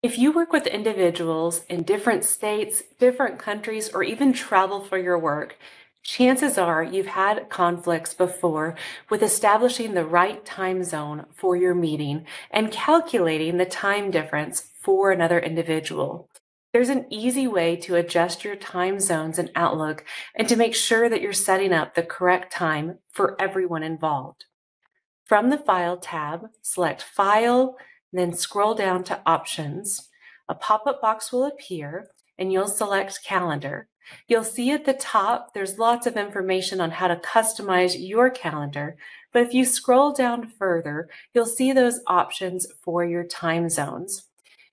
If you work with individuals in different states, different countries, or even travel for your work, chances are you've had conflicts before with establishing the right time zone for your meeting and calculating the time difference for another individual. There's an easy way to adjust your time zones in Outlook and to make sure that you're setting up the correct time for everyone involved. From the File tab, select File, then scroll down to Options. A pop-up box will appear and you'll select Calendar. You'll see at the top, there's lots of information on how to customize your calendar. But if you scroll down further, you'll see those options for your time zones.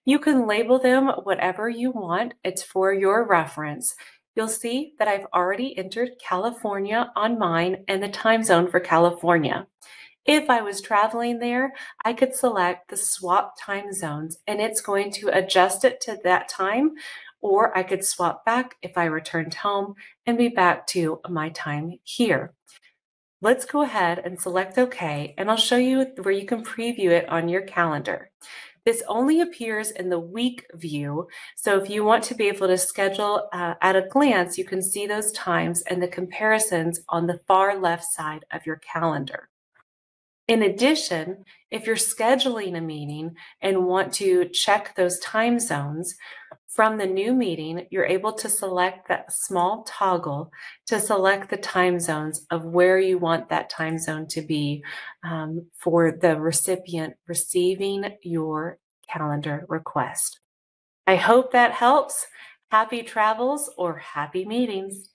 You can label them whatever you want. It's for your reference. You'll see that I've already entered California on mine and the time zone for California. If I was traveling there, I could select the swap time zones and it's going to adjust it to that time. Or I could swap back if I returned home and be back to my time here. Let's go ahead and select OK, and I'll show you where you can preview it on your calendar. This only appears in the week view. So if you want to be able to schedule uh, at a glance, you can see those times and the comparisons on the far left side of your calendar. In addition, if you're scheduling a meeting and want to check those time zones, from the new meeting, you're able to select that small toggle to select the time zones of where you want that time zone to be um, for the recipient receiving your calendar request. I hope that helps. Happy travels or happy meetings.